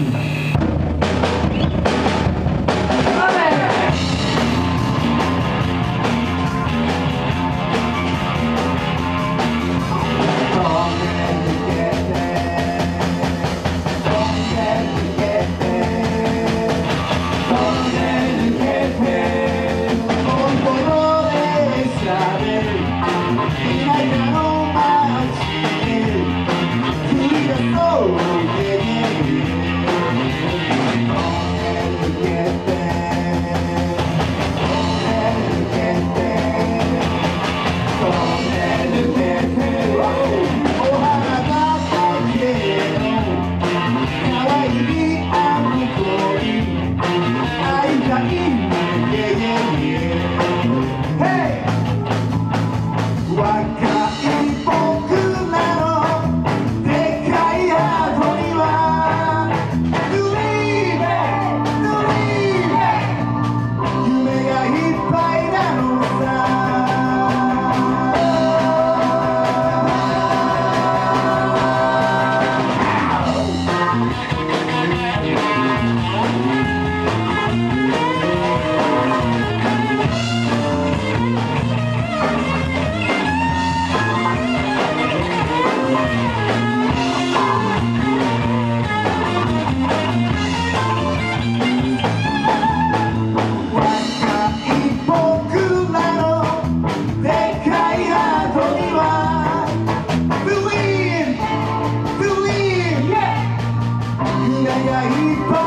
嗯。hey, hey, hey.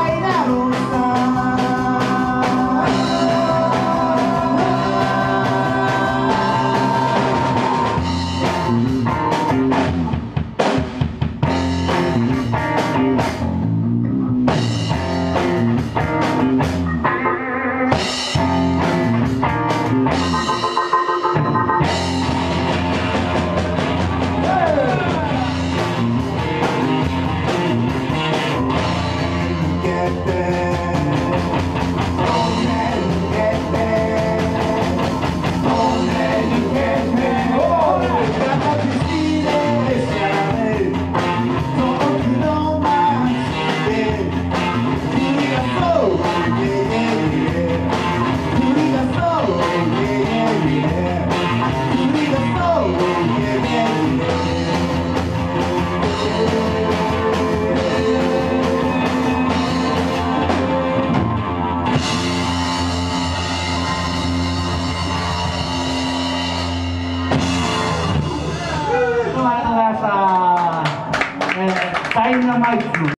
bailaron ダイナマイトの